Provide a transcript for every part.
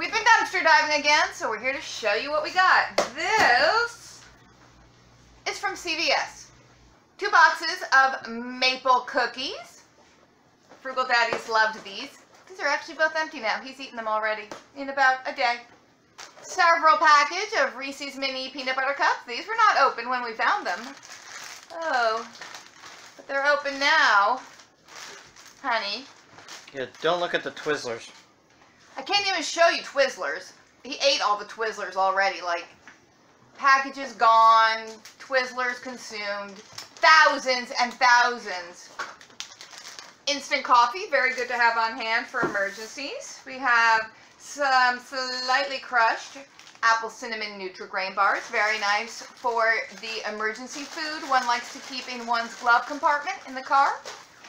We've been dumpster diving again, so we're here to show you what we got. This is from CVS. Two boxes of maple cookies. Frugal Daddy's loved these. These are actually both empty now. He's eaten them already in about a day. Several package of Reese's Mini Peanut Butter Cups. These were not open when we found them. Oh, but they're open now. Honey, Yeah, don't look at the Twizzlers. I can't even show you Twizzlers. He ate all the Twizzlers already. Like, packages gone, Twizzlers consumed, thousands and thousands. Instant coffee, very good to have on hand for emergencies. We have some slightly crushed apple cinnamon Nutri-Grain bars, very nice for the emergency food one likes to keep in one's glove compartment in the car.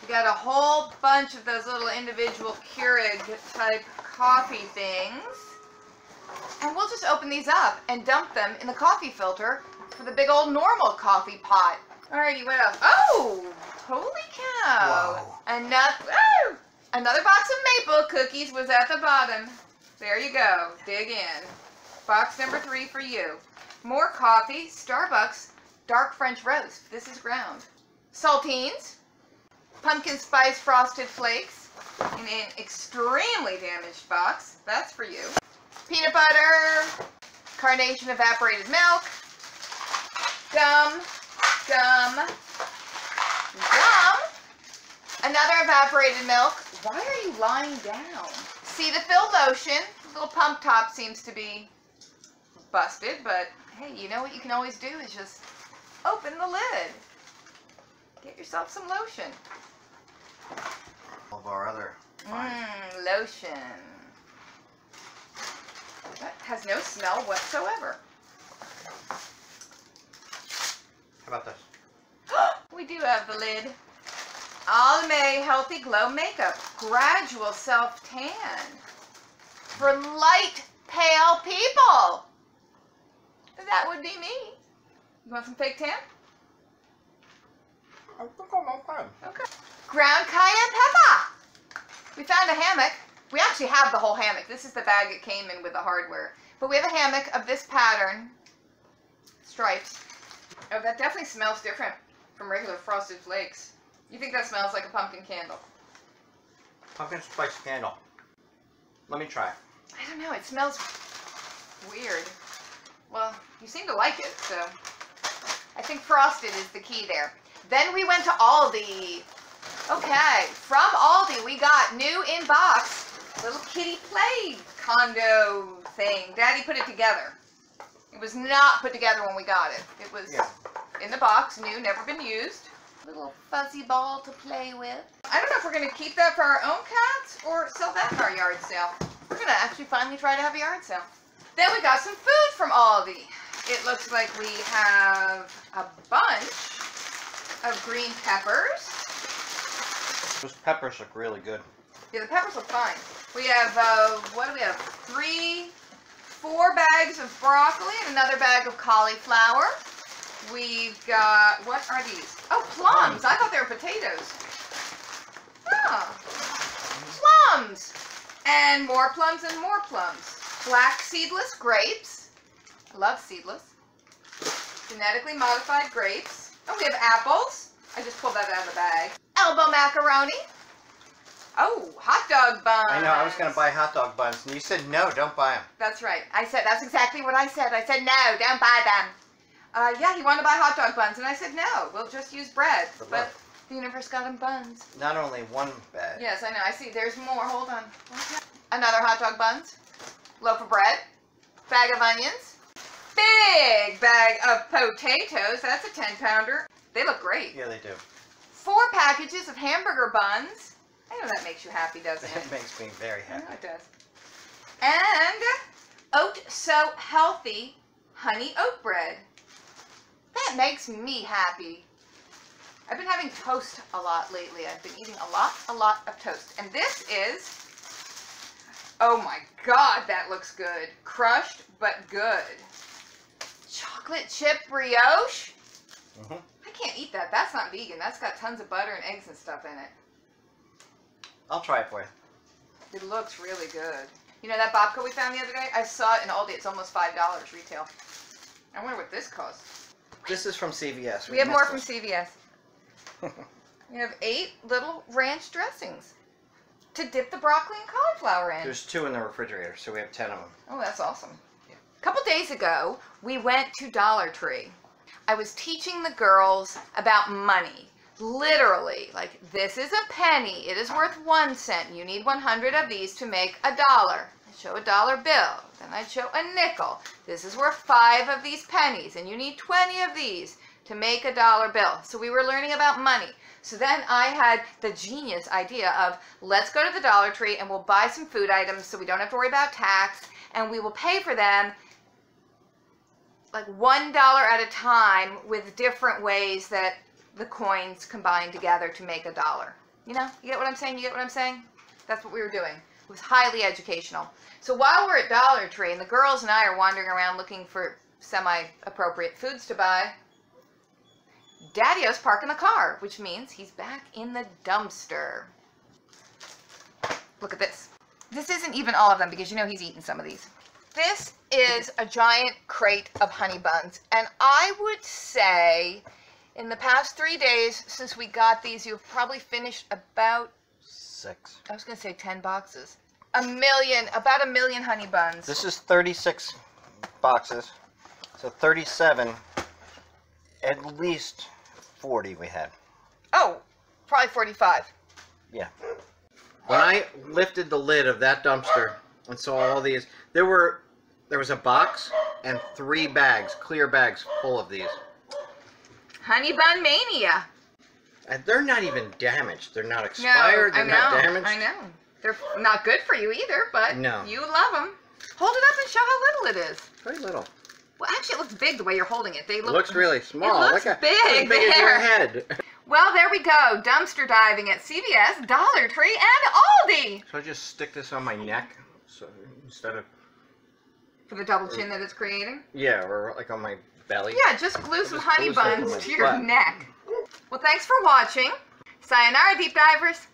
We got a whole bunch of those little individual Keurig type coffee things. And we'll just open these up and dump them in the coffee filter for the big old normal coffee pot. Alrighty, what else? Oh, holy cow. Wow. Another, oh, another box of maple cookies was at the bottom. There you go. Dig in. Box number three for you. More coffee, Starbucks, dark French roast. This is ground. Saltines, pumpkin spice frosted flakes in an extremely damaged box. That's for you. Peanut butter, carnation evaporated milk, gum, gum, gum, another evaporated milk. Why are you lying down? Lotion. The little pump top seems to be busted, but hey, you know what you can always do is just open the lid. Get yourself some lotion. All of our other finds. Mmm, lotion. That has no smell whatsoever. How about this? we do have the lid. Almay Healthy Glow Makeup. Gradual self-tan. For light, pale people. That would be me. You want some fake tan? I think I'm okay. Okay. Ground cayenne pepper. We found a hammock. We actually have the whole hammock. This is the bag it came in with the hardware. But we have a hammock of this pattern. Stripes. Oh, that definitely smells different from regular frosted flakes. You think that smells like a pumpkin candle? Pumpkin spice candle. Let me try. I don't know. It smells weird. Well, you seem to like it, so I think frosted is the key there. Then we went to Aldi. Okay, from Aldi we got new in box little kitty play condo thing. Daddy put it together. It was not put together when we got it. It was Yeah. in the box, new, never been used. Little fuzzy ball to play with. I don't know if we're going to keep that for our own cats or sell that in our yard sale. We're going to actually finally try to have a yard sale. Then we got some food from Aldi. It looks like we have a bunch of green peppers. Those peppers look really good. Yeah, the peppers look fine. We have, uh, what do we have? Three, four bags of broccoli and another bag of cauliflower. We've got, what are these? Oh, plums. I thought they were potatoes. Oh, plums. And more plums and more plums. Black seedless grapes. I love seedless. Genetically modified grapes. Oh, we have apples. I just pulled that out of the bag. Elbow macaroni. Oh, hot dog buns. I know, I was going to buy hot dog buns, and you said no, don't buy them. That's right. I said, that's exactly what I said. I said, no, don't buy them. Uh, yeah, he wanted to buy hot dog buns, and I said, no, we'll just use bread. Good But luck. the universe got him buns. Not only one bag. Yes, I know. I see. There's more. Hold on. Another hot dog buns. Loaf of bread. Bag of onions. Big bag of potatoes. That's a 10 pounder. They look great. Yeah, they do. Packages of hamburger buns. I know that makes you happy, doesn't it? It makes me very happy. it does. And oat so healthy honey oat bread. That makes me happy. I've been having toast a lot lately. I've been eating a lot, a lot of toast. And this is, oh my god, that looks good. Crushed, but good. Chocolate chip brioche. hmm I can't eat that. That's not vegan. That's got tons of butter and eggs and stuff in it. I'll try it for you. It looks really good. You know that babka we found the other day? I saw it in Aldi. It's almost five dollars retail. I wonder what this costs. This is from CVS. We have more from missed CVS. We have eight little ranch dressings to dip the broccoli and cauliflower in. There's two in the refrigerator, so we have ten of them. Oh, that's awesome. A couple days ago, we went to Dollar Tree. I was teaching the girls about money. Literally, like this is a penny. It is worth one cent. You need 100 of these to make a dollar. I'd show a dollar bill. Then I'd show a nickel. This is worth five of these pennies, and you need 20 of these to make a dollar bill. So we were learning about money. So then I had the genius idea of let's go to the Dollar Tree and we'll buy some food items so we don't have to worry about tax and we will pay for them like one dollar at a time with different ways that the coins combine together to make a dollar. You know, you get what I'm saying? You get what I'm saying? That's what we were doing. It was highly educational. So while we're at Dollar Tree and the girls and I are wandering around looking for semi-appropriate foods to buy, Daddy-O's parking the car, which means he's back in the dumpster. Look at this. This isn't even all of them because you know he's eaten some of these. This is a giant crate of honey buns, and I would say in the past three days since we got these, you've probably finished about, Six. I was going to say 10 boxes. A million, about a million honey buns. This is 36 boxes, so 37. At least 40 we had. oh, probably 45. Yeah. When I lifted the lid of that dumpster and saw all these, there were there was a box and three bags, clear bags full of these. Honey bun mania. And they're not even damaged. They're not expired. I They're not damaged. I know. They're not good for you either, but No. you love them. Hold it up and show how little it is. Very little. Well, actually, it looks big the way you're holding it. They It look. looks really small. It looks Look at- big big there. head. Well, there we go. Dumpster diving at CVS, Dollar Tree, and Aldi. So I just stick this on my neck, so instead of For the double chin that it's creating. yeah, or like on my belly. Yeah, just glue some Just honey glue buns to your butt. neck. Well, thanks for watching. Sayonara, deep divers.